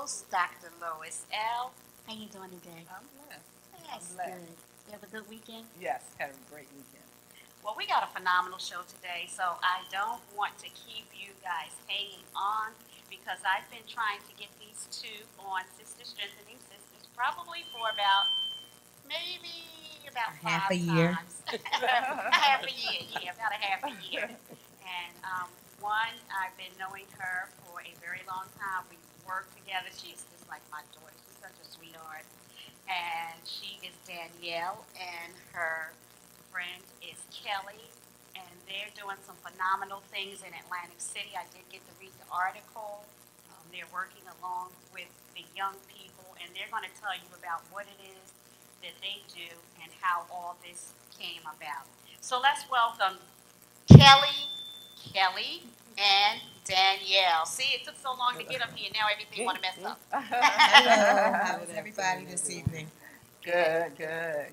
co-host, Dr. Lois L. How you doing today? I'm blessed. Yes, blessed. good. You have a good weekend? Yes, had a great weekend. Well, we got a phenomenal show today, so I don't want to keep you guys hanging on because I've been trying to get these two on Sister Strengthening Sisters probably for about maybe about A half five a year. a half a year, yeah, about a half a year. And um, one, I've been knowing her for a very long time. We worked together. She's just like my daughter. She's such a sweetheart. And she is Danielle, and her friend is Kellie, and they're doing some phenomenal things in Atlantic City. I did get to read the article. Um, they're working along with the young people, and they're going to tell you about what it is that they do and how all this came about. So let's welcome Kellie, Kellie, and Danielle. See, it took so long to get them here. Now everything want to mess up. Hello, how's everybody this evening? Good, good.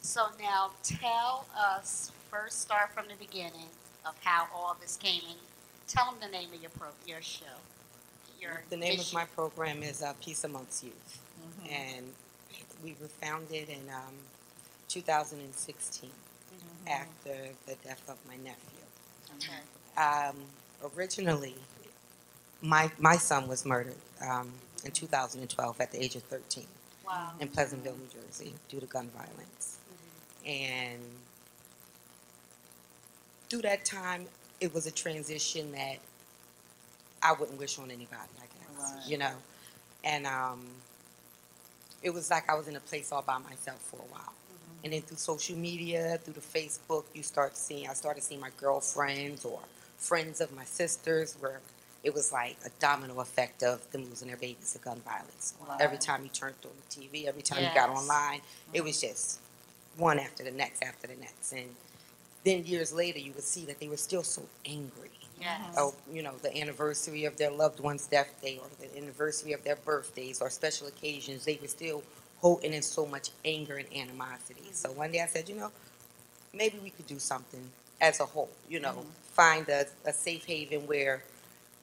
So now tell us, first start from the beginning of how all this came in. Tell them the name of your pro, your show. Your The name of my program is uh, Peace Amongst Youth, Mm-hmm. and we were founded in um, 2016 Mm-hmm. after the death of my nephew. Okay. Um, originally, my my son was murdered um, in 2012 at the age of 13 Wow. in Pleasantville, New Jersey, due to gun violence. And through that time, it was a transition that I wouldn't wish on anybody, I guess, Right. you know. And um, it was like I was in a place all by myself for a while. And then through social media, through the Facebook, you start seeing, I started seeing my girlfriends or friends of my sisters where it was like a domino effect of them losing their babies to gun violence. Wow. Every time you turned on the TV, every time you got Yes. online, it was mm-hmm. just one after the next after the next. And then years later, you would see that they were still so angry. Yes. Oh, you know, the anniversary of their loved one's death day or the anniversary of their birthdays or special occasions, they were still holding in so much anger and animosity. Mm-hmm. So one day I said, you know, maybe we could do something as a whole, you know, mm-hmm. find a, a safe haven where,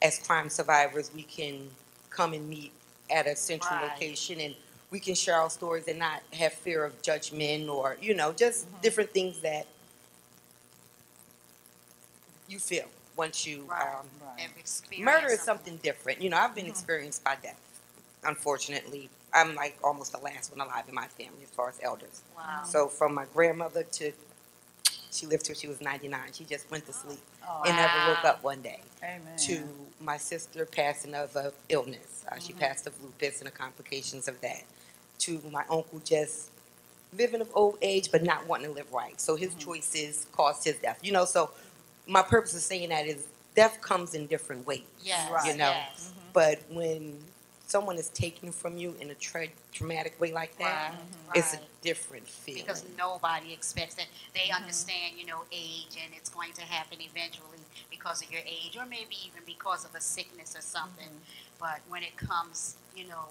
as crime survivors, we can come and meet at a central Right. location and we can share our stories and not have fear of judgment or, you know, just mm-hmm. different things that you feel once you Right. um, Right. Murder is something different. You know, I've been mm-hmm. experienced by death. Unfortunately, I'm like almost the last one alive in my family as far as elders. Wow. So from my grandmother to she lived till she was 99. She just went to sleep Oh, and never woke up one day. amen. To my sister passing of a illness. Uh, she mm-hmm. passed of lupus and the complications of that. To my uncle just living of old age but not wanting to live right. So his mm-hmm. choices caused his death. You know, so my purpose of saying that is death comes in different ways. Yes. Right. You know, Yes. Mm-hmm. but when someone is taken from you in a tra- traumatic way like that, Right. it's a Right. Different feeling. because nobody expects that. They understand, you know, age, and it's going to happen eventually because of your age, or maybe even because of a sickness or something. But when it comes, you know,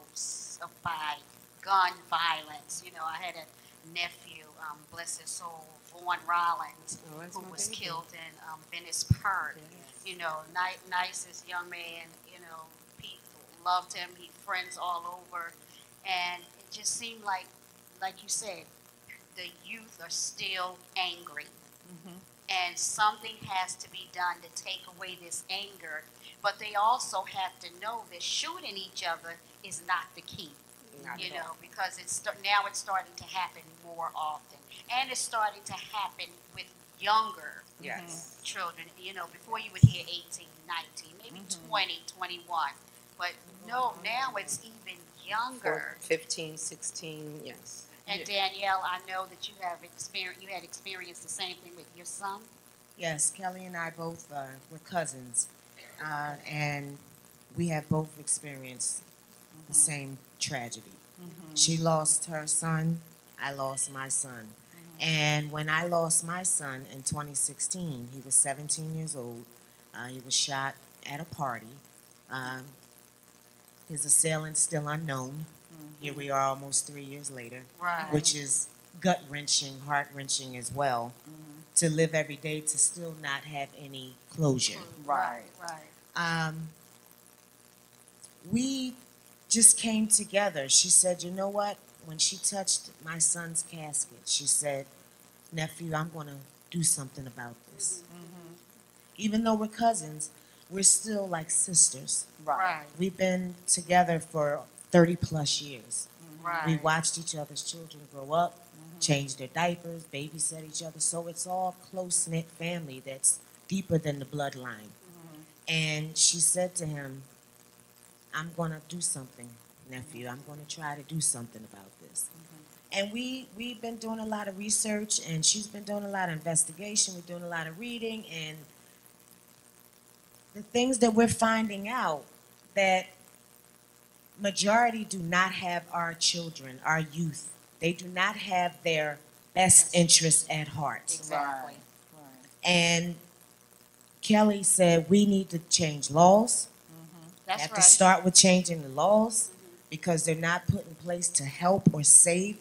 by gun violence, you know, I had a nephew, um, bless his soul, Vaughn Rollins, Oh, who was baby. killed in um, Venice Park. You know, ni- nicest young man. You know, people loved him. He friends all over, and it just seemed like, like you said, the youth are still angry, Mhm. and something has to be done to take away this anger. But they also have to know that shooting each other is not the key Not you know, because it's now it's starting to happen more often, and it's starting to happen with younger Yes. children. You know, before you would hear 18, 19, maybe Mhm. 20, 21, but no, now it's even younger. 15, 16, yes. And Danielle, I know that you have experience. You had experienced the same thing with your son. Yes, Kellie and I both uh, were cousins, uh, and we have both experienced Mm-hmm. the same tragedy. Mhm. She lost her son. I lost my son, And when I lost my son in 2016, he was 17 years old. Uh, he was shot at a party. Um, his assailant still unknown. Mm-hmm. Here we are, almost three years later, Right. which is gut wrenching, heart wrenching as well. Mm-hmm. To live every day to still not have any closure. Right. Right. um, we just came together. She said, You know what? When she touched my son's casket, she said, Nephew, I'm going to do something about this. Mm-hmm. Even though we're cousins, we're still like sisters. Right. Right. We've been together for 30 plus years. Right. We watched each other's children grow up, mm-hmm. change their diapers, babysit each other. So it's all close knit family that's deeper than the bloodline. Mm-hmm. And she said to him, I'm going to do something, nephew. Mm-hmm. I'm going to try to do something about this. And we, we've been doing a lot of research, and she's been doing a lot of investigation. We're doing a lot of reading, and the things that we're finding out that majority do not have our children, our youth. They do not have their best interests at heart. Exactly. And Kellie said we need to change laws. Mm-hmm. That's have right. to start with changing the laws because they're not put in place to help or save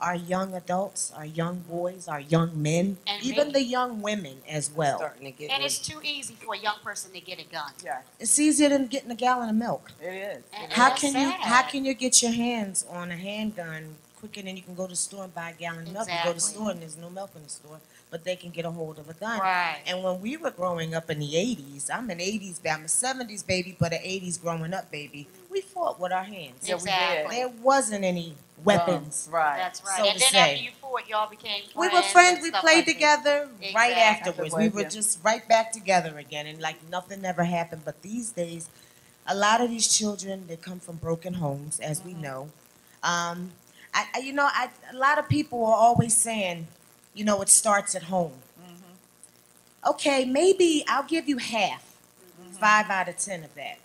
our young adults, our young boys, our young men, And even make- the young women as well. Starting to get And with- it's too easy for a young person to get a gun. Yeah, It's easier than getting a gallon of milk. it is. And- It How that's can you sad. how can you get your hands on a handgun quicker than you can go to the store and buy a gallon of milk? You go to the store and there's no milk in the store, but they can get a hold of a gun. Right. And when we were growing up in the 80s, I'm an 80s baby, I'm a 70s baby, but an 80s growing up baby, we fought with our hands. Yeah, we did. exactly. There wasn't any weapons. Um, Right. That's right. so and to then say. after you fought, y'all became friends. We were friends, we played like that. together right Exactly. afterwards. We were yeah. just right back together again, and like nothing ever happened. But these days, a lot of these children, they come from broken homes, as we know. Um, I, I, you know, I, a lot of people are always saying, you know, it starts at home. Mm-hmm. Okay, maybe I'll give you half, mm-hmm. five out of ten of that,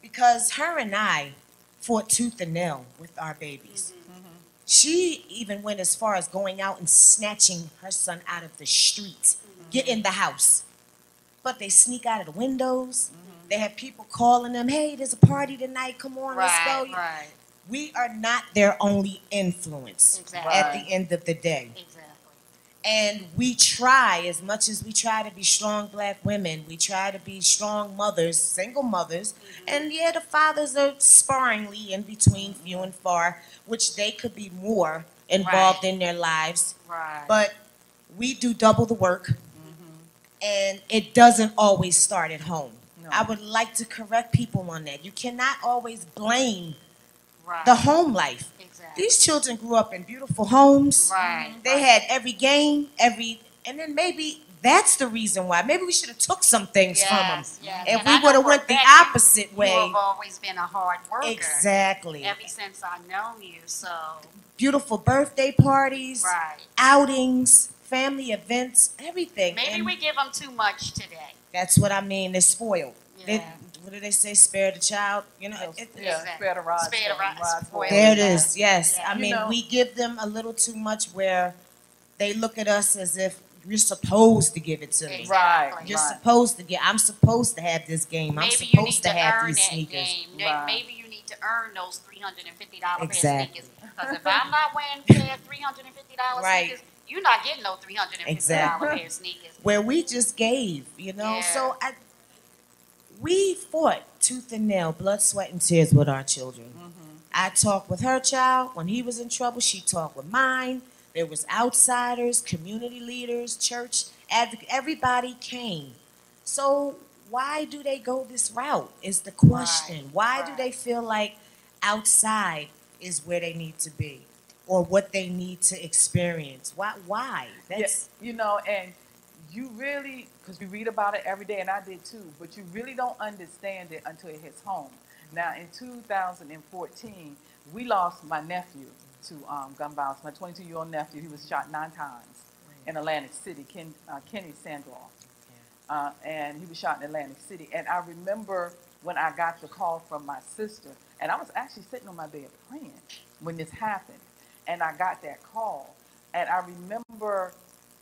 because her and I fought tooth and nail with our babies. Mm-hmm. She even went as far as going out and snatching her son out of the street, get in the house. But they sneak out of the windows. They have people calling them, hey, there's a party tonight, come on, let's go. right. We are not their only influence Exactly. at the end of the day. Exactly. And we try, as much as we try to be strong black women, we try to be strong mothers, single mothers. Mm-hmm. And yeah, the fathers are sparingly in between, mm-hmm. few and far, which they could be more involved Right. in their lives. Right. But we do double the work, mm-hmm. and it doesn't always start at home. No. I would like to correct people on that. You cannot always blame right. the home life. Exactly. These children grew up in beautiful homes. Right. They right. had every game, every, and then maybe that's the reason why. Maybe we should have took some things from them. Yes, yes. If And we would have went the you- opposite You way, have always been a hard worker. exactly. Ever since I known you, so Beautiful birthday parties, right. outings, family events, everything. Maybe And we give them too much today. That's what I mean. They're spoiled. They- Yeah. What do they say? Spare the child. You know. Yeah, it- it- yeah, spare the rod. Spare the rod, rod There it Yeah. is. Yes. Yeah. I You mean, know- we give them a little too much where they look at us as if you're supposed to give it to me. Right, You're right. supposed to get. I'm supposed to have this game. I'm Maybe you supposed need to to have earn these that sneakers. game. Right. Maybe you need to earn those three hundred and fifty dollar Exactly. sneakers. Because if I'm not wearing pair three hundred and fifty dollar Right. sneakers, you're not getting no three hundred and fifty Exactly. dollar pair of sneakers. Where we just gave, you know. Yeah. So I, we fought tooth and nail, blood, sweat, and tears with our children. Mm-hmm. I talked with her child when he was in trouble. She talked with mine. There was outsiders, community leaders, church. Everybody came. So why do they go this route? Is the question. Right, why do they feel like outside is where they need to be, or what they need to experience? Why? Why? That's Yes, you know, and you really, because we read about it every day, and I did too, but you really don't understand it until it hits home. Now, in 2014, we lost my nephew to um, gun violence, my 22 year old nephew. He was shot nine times in Atlantic City, Ken, uh, Kenny Sandroff. Uh, and he was shot in Atlantic City. And I remember when I got the call from my sister, and I was actually sitting on my bed praying when this happened. And I got that call. And I remember,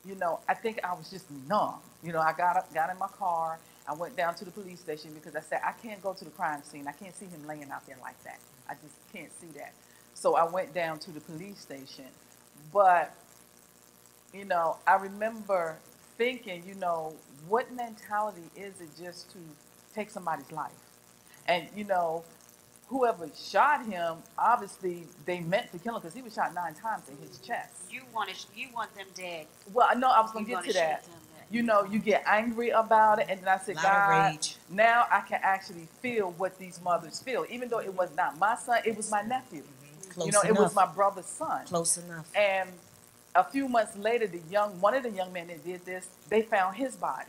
you know, I think I was just numb. You know, I got up, got in my car, I went down to the police station because I said, I can't go to the crime scene. I can't see him laying out there like that. I just can't see that. So I went down to the police station. But, you know, I remember thinking, you know, what mentality is it just to take somebody's life? And, you know, whoever shot him, obviously they meant to kill him because he was shot nine times in his chest. You want to, you want them dead. Well, I know I was going to get to that. You know, you get angry about it, and then I said, God, now I can actually feel what these mothers feel. Even though it was not my son, it was my nephew. Close you know, enough. it was my brother's son. Close enough. And a few months later, the young one of the young men that did this, they found his body.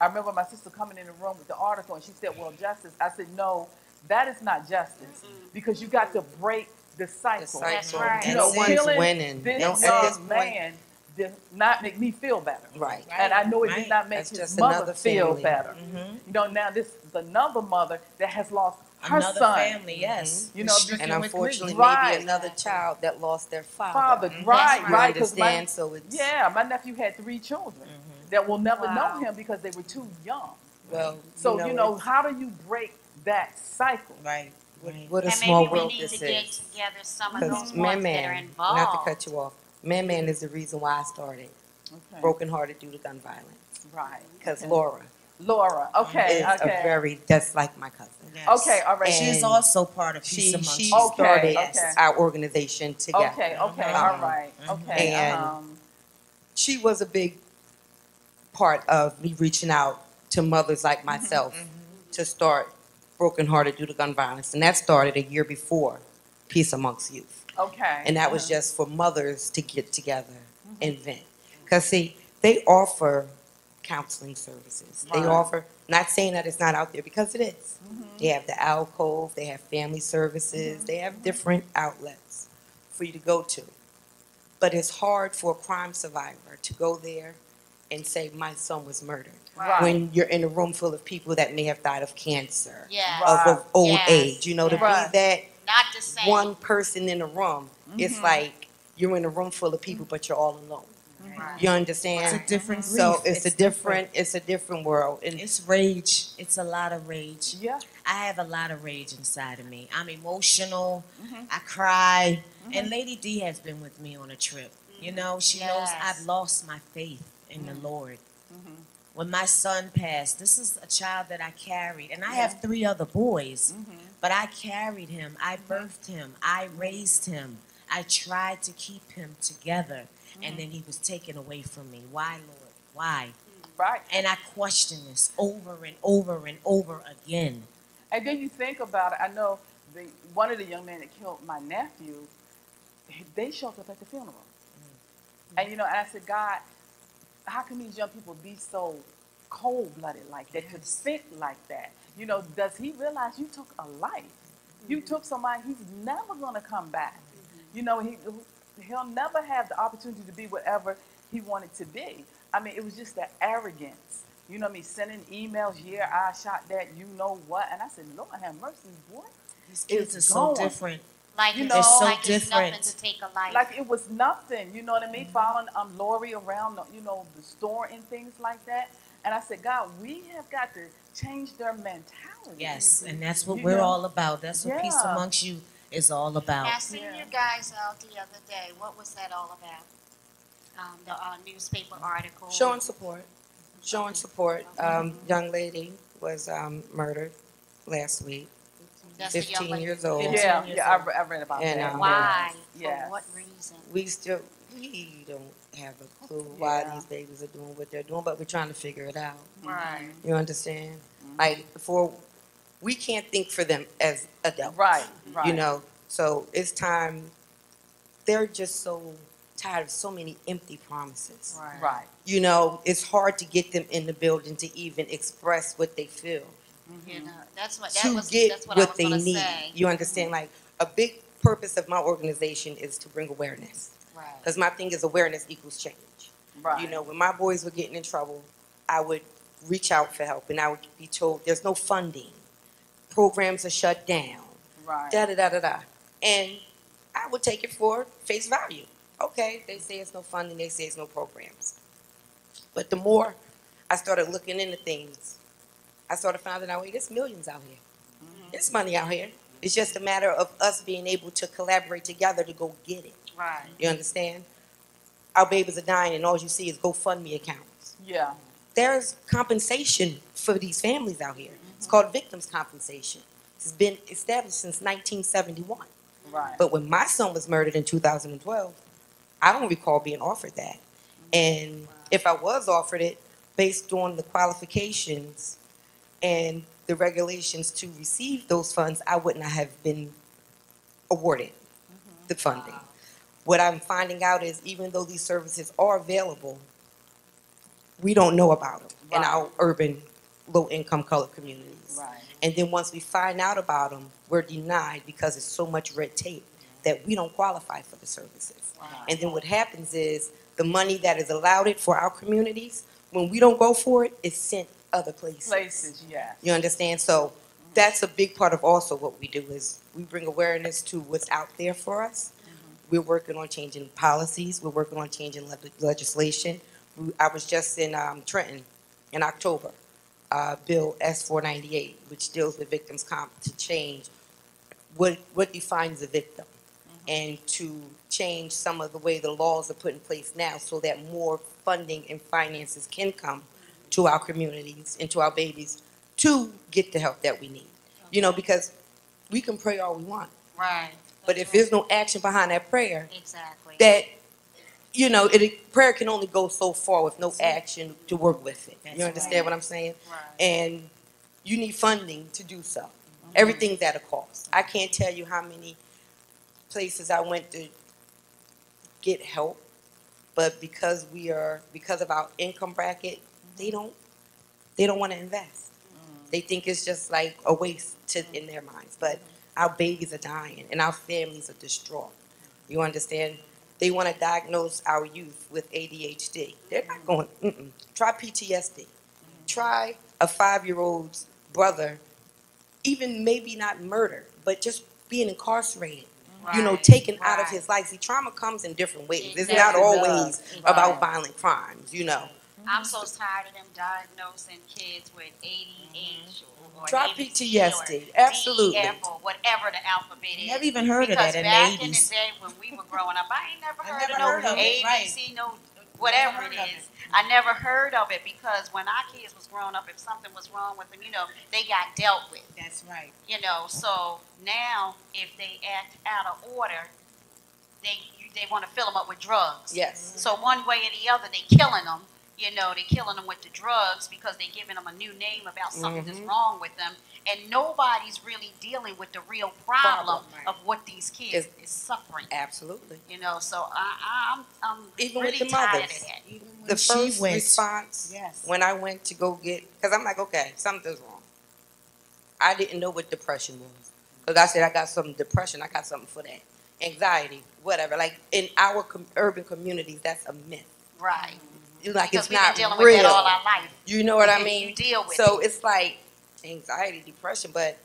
I remember my sister coming in the room with the article, and she said, "Well, justice." I said, "No, that is not justice because you got to break the cycle. The That's cycle. right. You No know, one's killing winning. this No- young this point, man did not make me feel better. Right. And I know it did not make That's his just mother feel family. better. Mhm. You know, now this is another mother that has lost her Another son. family, yes. You know, And with unfortunately, grief. Right. maybe another child that lost their father. Father, Mhm. right, That's You right. Because my. So it's yeah, my nephew had three children Mhm. that will never Wow. know him because they were too young. well. So, you know, it's- how do you break that cycle? Right. right. what a And small maybe we world need this to get is. together some of Because those Man ones that are Man, involved. not to cut you off, Man Man is the reason why I started. Okay. Broken hearted due to gun violence. Right. Because Okay. Laura Laura. Okay. is okay. a very, that's like my cousin. Yes. okay. All right. And She's also part of Peace She, Amongst she Okay, started okay. our organization together. Okay. Okay. Mhm. All right. Okay. And- um, She was a big part of me reaching out to mothers like myself to start Broken Hearted Due to Gun Violence. And that started a year before Peace Amongst Youth. okay. And that was uh-huh. just for mothers to get together and vent. Because, see, they offer counseling services. They offer, not saying that it's not out there, because it is. Mhm. They have the alcove, they have family services, they have different outlets for you to go to. But it's hard for a crime survivor to go there and say, my son was murdered. Right. When you're in a room full of people that may have died of cancer, Yeah, Right. of, of old Yes. age, you know, to Right. be that not the same. one person in a room, it's Mhm. like you're in a room full of people, but you're all alone. Right. You understand? It's a different grief. So it's, a different, it's a different world. And It's rage. It's a lot of rage. Yeah. I have a lot of rage inside of me. I'm emotional. Mhm. I cry. Mhm. And Lady D has been with me on a trip. You know, she knows I've lost my faith in the Lord. Mhm. When my son passed, this is a child that I carried, and I have three other boys, Mhm. but I carried him. I birthed him. I raised him. I tried to keep him together, and then he was taken away from me. Why, Lord? Why? Right. And I question this over and over and over again. And then you think about it. I know the one of the young men that killed my nephew. They showed up at the funeral, and you know, and I said, God, how can these young people be so cold-blooded like that? To think like that? You know, does he realize you took a life? You mm-hmm. took somebody he's never going to come back. Mm-hmm. You know, he he'll never have the opportunity to be whatever he wanted to be. I mean, it was just the arrogance. You know what I mean? Sending emails, yeah, I shot that, you know what? And I said, Lord have mercy, boy. These kids It's are so different. Like You it's, so like it's nothing different. to take a life. Like it was nothing, you know what I mean? Following um Lori around, the, you know, the store and things like that. And I said, God, we have got to change their mentality. Yes, and that's what You we're know? all about. That's what Peace Amongst Youth is all about. I seen Yeah. you guys out the other day. What was that all about? Um, the uh, newspaper article. showing support, showing support. Um, young lady was um, murdered last week, That's the young 15 lady. years old. Yeah, years yeah, I, old. re- I read about And, that. um, Why? Yes. For what reason? We still, we don't have a clue why Yeah. these babies are doing what they're doing, but we're trying to figure it out. Right. You understand? Mhm. Like for, we can't think for them as adults. Right, right. You know, so it's time. They're just so tired of so many empty promises. Right. Right. You know, it's hard to get them in the building to even express what they feel. Mm-hmm. You know, that's what that to was. get that's what, I what was they gonna need. say. You understand? Like a big purpose of my organization is to bring awareness. Right. Because my thing is awareness equals change. Right. You know, when my boys were getting in trouble, I would reach out for help and I would be told there's no funding. Programs are shut down. Right. Da da da da da. And I would take it for face value. okay, they say it's no funding, they say it's no programs. But the more I started looking into things, I started finding out, wait, there's millions out here. There's money out here. It's just a matter of us being able to collaborate together to go get it. Right. You understand? Our babies are dying, and all you see is GoFundMe accounts. Yeah. There's compensation for these families out here. It's called victims' compensation. It's been established since 1971. Right. But when my son was murdered in 2012, I don't recall being offered that. And if I was offered it, based on the qualifications and the regulations to receive those funds, I would not have been awarded mm-hmm. the funding. What I'm finding out is even though these services are available, we don't know about them in Right. our urban, low-income colored communities. Right. And then once we find out about them, we're denied because it's so much red tape that we don't qualify for the services. And then what happens is the money that is allowed it for our communities, when we don't go for it, it's sent other places. Places, yes. You understand? So that's a big part of also what we do is we bring awareness to what's out there for us. We're working on changing policies. We're working on changing le- legislation. We- I was just in um, Trenton in October, uh, Bill S four ninety eight, which deals with victims' comp to change what what defines a victim, and to change some of the way the laws are put in place now, so that more funding and finances can come to our communities and to our babies to get the help that we need. You know, because we can pray all we want, Right. but if there's no action behind that prayer, Exactly. that you know, it prayer can only go so far with no action to work with it. That's You understand right. what I'm saying? Right. And you need funding to do so. Everything's at a cost. I can't tell you how many places I went to get help, but because we are because of our income bracket, they don't they don't want to invest. They think it's just like a waste to, in their minds. But our babies are dying and our families are distraught. You understand? They want to diagnose our youth with ADHD. They're not going. Mm-mm. Try PTSD. Try a five-year-old's brother, even maybe not murder, but just being incarcerated. You know, Right, taken out of his life. See, trauma comes in different ways. It's not always about violent crimes. You know. I'm so tired of them diagnosing kids with ADH mm-hmm. or, or Try PTSD. or Absolutely. DEF or whatever the alphabet is. Never even heard of because that in the back in the day when we were growing up, I ain't never I heard never of heard no of it, right. ABC, no whatever it of is. I never heard of it because when our kids was growing up, if something was wrong with them, you know, they got dealt with. That's right. You know, so now if they act out of order, they they want to fill them up with drugs. Yes. So one way or the other, they killing them. You know, they're killing them with the drugs because they're giving them a new name about something that's Mhm. wrong with them, and nobody's really dealing with the real problem, Problem, right. of what these kids It's- is suffering. Absolutely. You know, so I, I I'm I'm Even really with the tired mothers. of that. Even when the she first went, response Yes. when I went to go get, because I'm like, okay, something's wrong. I didn't know what depression was. Because I said, I got some depression, I got something for that. Anxiety, whatever. Like in our com- urban communities, that's a myth. Right. Like Because it's we've not been dealing real. with that all our life. you know what I mean? You deal with so it. it's like anxiety, depression, but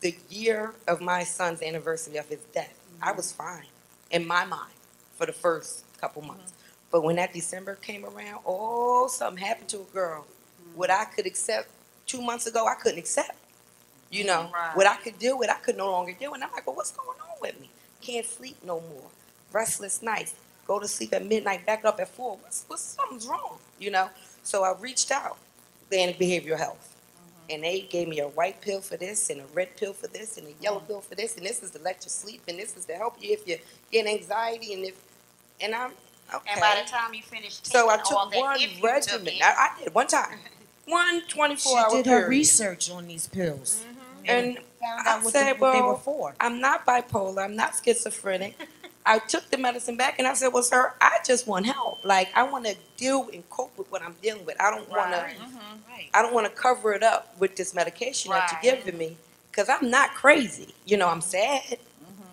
the year of my son's anniversary of his death, I mm-hmm. was fine in my mind for the first couple mm-hmm. months. But when that December came around, oh, something happened to a girl. What mm-hmm. I could accept two months ago, I couldn't accept. You know, Right. what I could deal with, I could no longer do. And I'm like, well, what's going on with me? Can't sleep no more. Restless nights. Go to sleep at midnight, back up at four. What's, what's something's wrong? You know? So I reached out, then behavioral health. And they gave me a white pill for this, and a red pill for this, and a yellow pill for this, and this is to let you sleep, and this is to help you if you get anxiety, and if, and I'm okay. And by the time you finish taking so I all took that, one if you took regimen. I, I did one time, one 24 She hour did her period. research on these pills mm-hmm. and found I out what, said, the, what they well, were for. I'm not bipolar. I'm not schizophrenic. I took the medicine back and I said, well, sir, I just want help. Like, I want to deal and cope with what I'm dealing with. I don't want to, Right. Mm-hmm, right. I don't want to cover it up with this medication that you're giving me because I'm not crazy. You know, I'm sad, mm-hmm.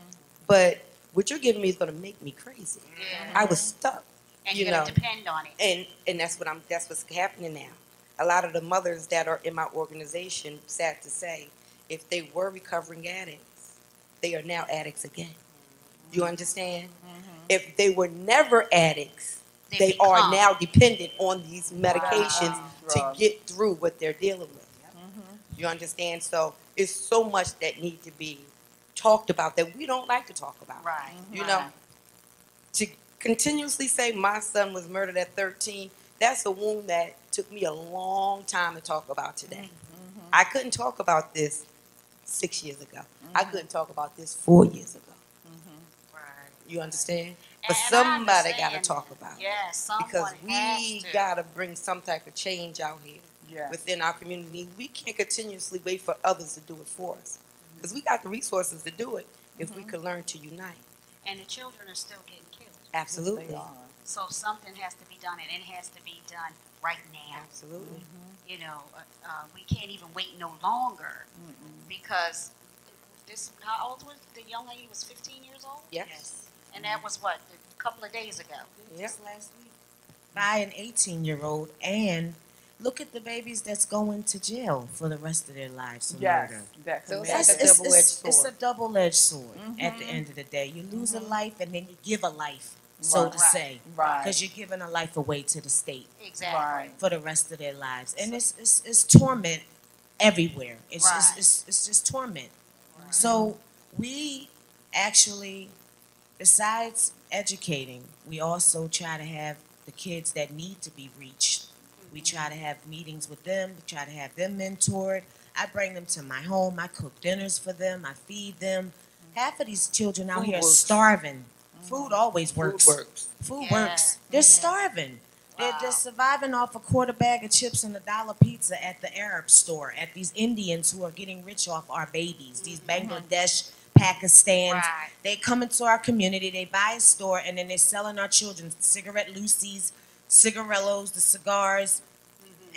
but what you're giving me is going to make me crazy. I was stuck. and you you're gonna know. depend on it. And, and that's what I'm, that's what's happening now. A lot of the mothers that are in my organization, sad to say, if they were recovering addicts, they are now addicts again. You understand? Mm-hmm. If they were never addicts, they are now dependent on these medications Wow. to get through what they're dealing with. Mhm. You understand? So it's so much that need to be talked about that we don't like to talk about. Right. You know, to continuously say my son was murdered at 13, that's a wound that took me a long time to talk about today. Mm-hmm. I couldn't talk about this six years ago. I couldn't talk about this four years ago. Mm-hmm. Right. You understand? But And somebody got to talk that. about it. Yes, Because has we to. got to bring some type of change out here Yeah. within our community. We can't continuously wait for others to do it for us. Because we got the resources to do it if we could learn to unite. and the children are still getting killed. Absolutely. They are. So something has to be done, and it has to be done right now. Absolutely. You know, uh, uh, we can't even wait no longer Mm-mm. because this. How old was the young lady? Was 15 years old. Yes. And that was what a couple of days ago. Yep. Just last week. By an 18 year old. And look at the babies that's going to jail for the rest of their lives for Yes. murder. That So it's a a double-edged it's, it's a sword. double edged sword at the Mhm. end of the day. You lose Mhm. a life and then you give a life, so Right. to Right. say. Right. Because you're giving a life away to the state Exactly. Right. for the rest of their lives. And it's, it's, it's torment everywhere. It's, Right. just, it's, it's just torment. Right. So we actually, besides educating, we also try to have the kids that need to be reached. We try to have meetings with them, we try to have them mentored. I bring them to my home, I cook dinners for them, I feed them. Half of these children out Food here are works. starving. Mm-hmm. Food always Food works. works. Food Yeah. works. They're starving. They're, Wow. they're surviving off a quarter bag of chips and a dollar pizza at the Arab store, at these Indians who are getting rich off our babies, these mm-hmm. Bangladesh, Pakistan. Right. They come into our community, they buy a store, and then they're selling our children cigarette loosies, cigarillos, the cigars,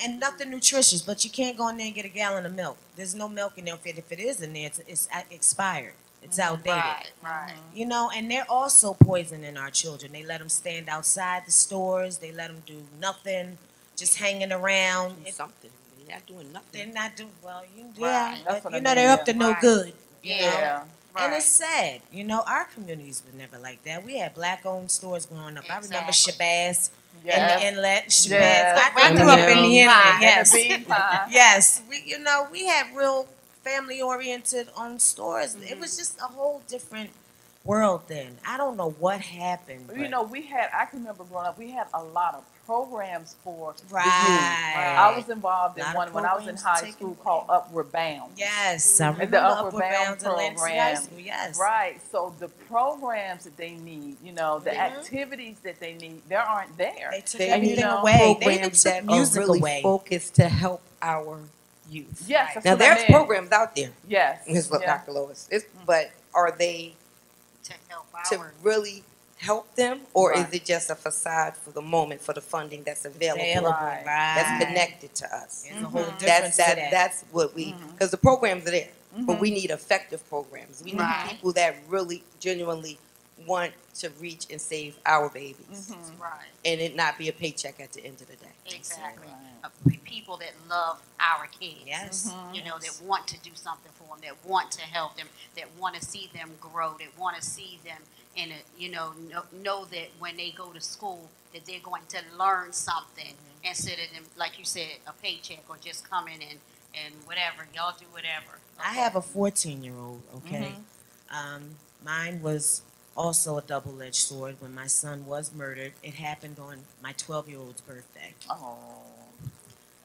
and nothing nutritious. But you can't go in there and get a gallon of milk. There's no milk in there. If it is in there, it's, it's uh, expired. It's outdated. Right. Right. You know, and they're also poisoning our children. They let them stand outside the stores. They let them do nothing, just hanging around. Do something. They're not doing nothing. they're not doing well. You, Right. yeah, but what you I know mean, they're up yeah. to no Right. good. You Yeah. Yeah. And it's sad, you know. Our communities were never like that. We had black-owned stores growing up. I remember Exactly. Shabazz and Yes. the Inlet, Shabazz. I, I grew up in the Inlet. pie. Yes, the yes. We, you know, we had real family-oriented on stores. It was mm-hmm. just a whole different world then. I don't know what happened. You but- know, we had, I can remember growing up, we had a lot of programs for the youth. Right. I was involved in one when I was in high school away. called Upward Bound. Yes, I the Upward Upward Bound Bound in Lansing High program. Yes, Right. So the programs that they need, you know, the Mhm. activities that they need, there aren't there. They took They everything need away. They even Programs took that music are really away. focused to help our youth. Yes. that's Now what I there's programs out there, Yes. Ms. yeah. Dr. Lois. It's, but are they To help to our. really help them, or Right. is it just a facade for the moment for the funding that's available, Available, Right. right. that's connected to us? There's a whole Mhm. difference That's to that, that. That's what we because the programs are there, but Mhm. we need effective programs. We need Right. people that really genuinely want to reach and save our babies, Mhm. Right. and it not be a paycheck at the end of the day. Exactly. Right. Uh, people that love our kids. Yes. You know, that want to do something for them, that want to help them, that want to see them grow, that want to see them in a, uh, you know, know, know that when they go to school, that they're going to learn something mm-hmm. instead of them, like you said, a paycheck or just coming and, and whatever, y'all do whatever. I have a 14 year old, okay? Mm-hmm. Um, mine was also a double edged sword when my son was murdered. It happened on my 12 year old's birthday. Oh.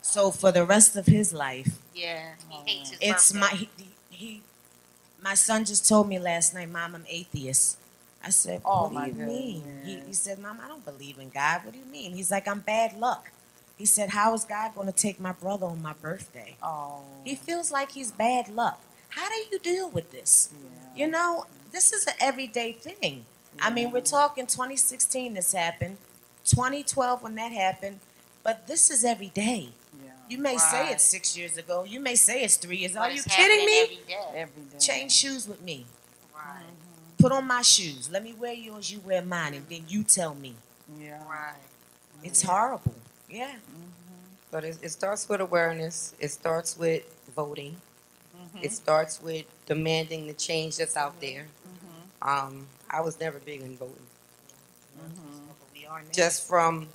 So for the rest of his life, Yeah, he hates his it's birthday. my, he, he, my son just told me last night, Mom, I'm atheist. I said, Oh, What do you mean? He, he said, Mom, I don't believe in God. What do you mean? He's like, I'm bad luck. He said, How is God going to take my brother on my birthday? Oh. He feels like he's bad luck. How do you deal with this? Yeah. You know, this is an everyday thing. I mean, we're talking 2016 this happened, 2012 when that happened, but this is every day. Yeah. You may say Right. it's six years ago. You may say it's three years. But Are you kidding me? every day. Every day. Change shoes with me. Right, Put on my shoes. Let me wear yours. You wear mine, and then you tell me. Yeah. right. It's horrible. Yeah. Mm-hmm. But it, it starts with awareness. It starts with voting. Mm-hmm. It starts with demanding the change that's out there. Mm-hmm. Um, I was never big in voting. We are now. Just from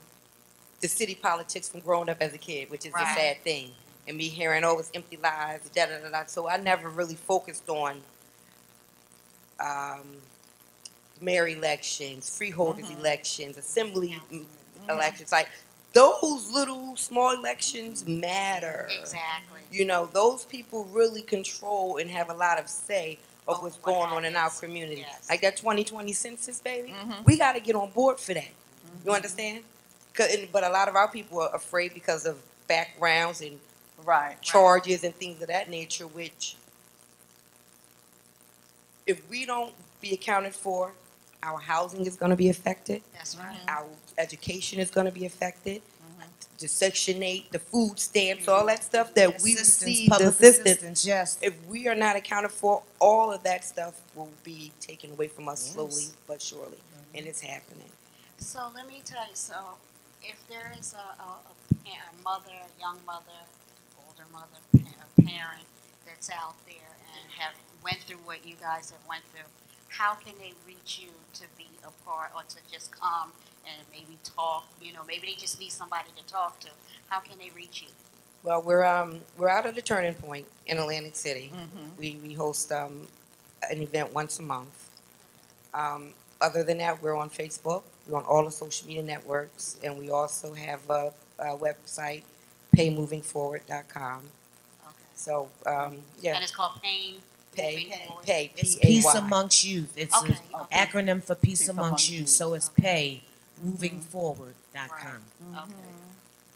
the city politics from growing up as a kid, which is a Right. sad thing. And me hearing, oh, it's empty lies, da da da da. So I never really focused on um, mayor elections, freeholders elections, assembly mm, elections. Like those little small elections matter. Exactly. You know, those people really control and have a lot of say of Over what's what going on in our community. Yes. Like that 2020 census, baby. Mhm. We got to get on board for that. You understand? and- But a lot of our people are afraid because of backgrounds and Right. charges and things of that nature, which if we don't be accounted for, our housing is going to be affected, That's right. our education is going to be affected, mm-hmm. the Section 8, the food stamps, all that stuff that we Assistance, receive, the assistance. assistance, yes. If we are not accounted for, all of that stuff will be taken away from us Yes. slowly but surely, mm-hmm. and it's happening. So let me tell you, so if there is a, a, a, a mother, a young mother, older mother, a parent that's out there and have went through what you guys have went through, how can they reach you to be a part or to just come and maybe talk? You know, maybe they just need somebody to talk to. How can they reach you? Well, we're um we're out of the Turning Point in Atlantic City. Mhm. We we host um an event once a month. Um, other than that, we're on Facebook. We're on all the social media networks, and we also have a, a website, paymovingforward.com. Okay. So um, yeah, And it's called Pain. Pay Moving pay It's P A peace amongst youth. It's Okay. an okay. acronym for peace, Peace amongst amongst youth. youth. So it's pay, moving forward dot com. Mm-hmm. Okay.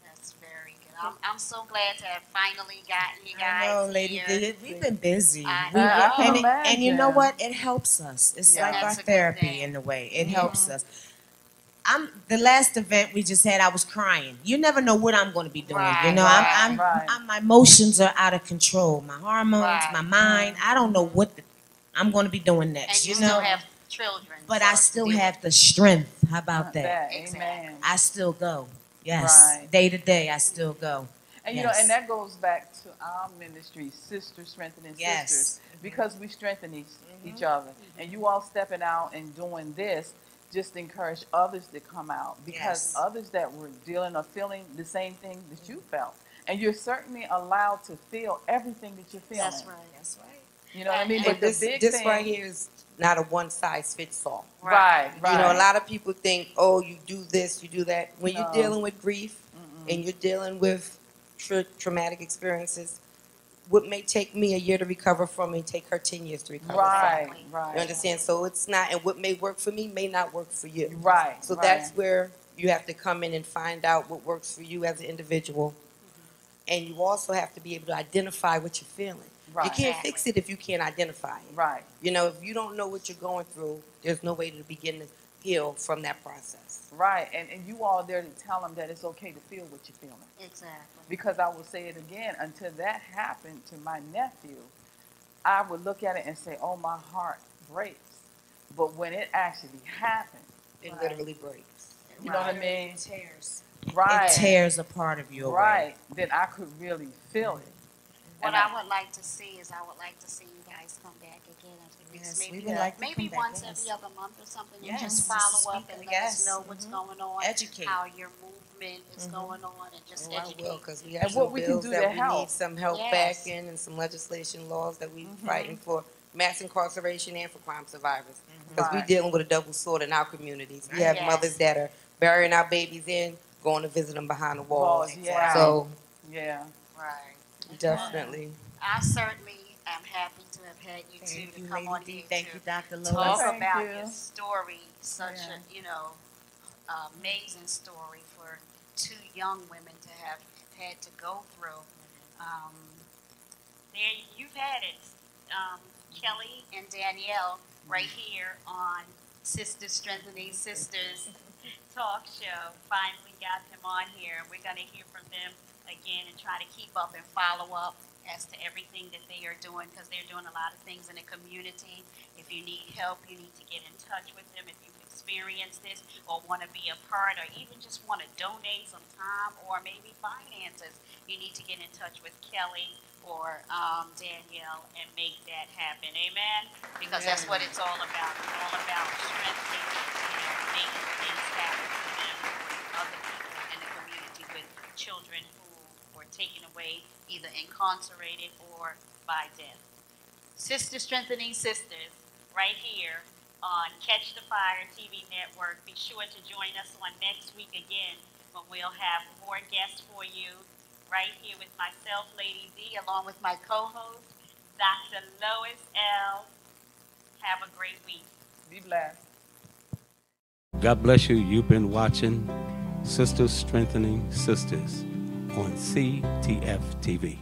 That's very good. I'm, I'm so glad to have finally gotten you I guys know, lady. here. Did it- We've been busy. I We- know. And, it- and you know what? It helps us. It's Yeah. like our That's a good therapy thing. in a way. It helps us. I'm the last event we just had. I was crying. You never know what I'm going to be doing. you know, right, I'm, I'm, right. I'm, my emotions are out of control. My hormones, Right. my mind. I don't know what the, I'm going to be doing And next. you You know, still have children. but so I still deal have the strength. How about that? That, Exactly. amen. I still go. Yes, Right. day to day, I still go. And you know, and that goes back to our ministry, sisters strengthening Yes. sisters, because we strengthen each Mhm. each other. And you all stepping out and doing this just encourage others to come out because Yes. others that were dealing or feeling the same thing that you mm-hmm. felt, and you're certainly allowed to feel everything that you're feeling. That's right. That's right. You know what I mean? And But this big this thing, right here is not a one size fits all. right, right. You know, a lot of people think, oh, you do this, you do that. When No. you're dealing with grief Mm-mm. and you're dealing with tra- traumatic experiences, what may take me a year to recover from may take her 10 years to recover right, from. right, You understand? So it's not, and what may work for me may not work for you. right. So right. that's where you have to come in and find out what works for you as an individual. Mm-hmm. And you also have to be able to identify what you're feeling. right, You can't fix it if you can't identify it. right. You know, if you don't know what you're going through, there's no way to begin to heal from that process. Right, and, and you all there to tell them that it's okay to feel what you're feeling. Exactly. Because I will say it again, until that happened to my nephew, I would look at it and say, oh, my heart breaks. But when it actually happened, It Right. literally breaks. you know what I mean? It tears. Right, It tears a part of you away. right, then I could really feel it. What And I would like to see is I would like to see you guys come back again at least Yes, we maybe would like to maybe come back, once yes. every other month or something. You Yes, just just follow up and let yes, us know what's mhm. going on, Educate. how your movement is Mhm. going on, and just Oh, I will, because we And have what some we can bills do that to we help. need some help Yes. back in and some legislation laws that we Mhm. fighting for mass incarceration and for crime survivors. Because we're dealing with a double sword in our communities. We have Yes. mothers that are burying our babies in, going to visit them behind the walls. Walls, yeah. So Yeah, Right. definitely. I certainly am happy to have had you two Thank to you, come Lady on D. here Thank to you, Dr. talk Lois. Thank about you. your story, such Yeah. a you know amazing story for two young women to have had to go through. Um, there you've had it, um, Kellie and Danielle, right here on Sister Strengthening Sisters Talk Show. Finally got them on here, we're going to hear from them again and try to keep up and follow up as to everything that they are doing because they're doing a lot of things in the community. If you need help, you need to get in touch with them. If you've experienced this or want to be a part or even just want to donate some time or maybe finances, you need to get in touch with Kellie or um, Danielle and make that happen. Amen? Because that's what it's all about. It's all about strengthening and making things happen for them, other people in the community with children who were taken away either incarcerated or by death. Sister Strengthening Sisters, right here on Catch the Fire TV network. Be sure to join us on next week again when we'll have more guests for you right here with myself, Lady D, along with my co-host, Dr. Lois L. Have a great week. Be blessed. God bless you. You've been watching Sisters Strengthening Sisters on CTF TV.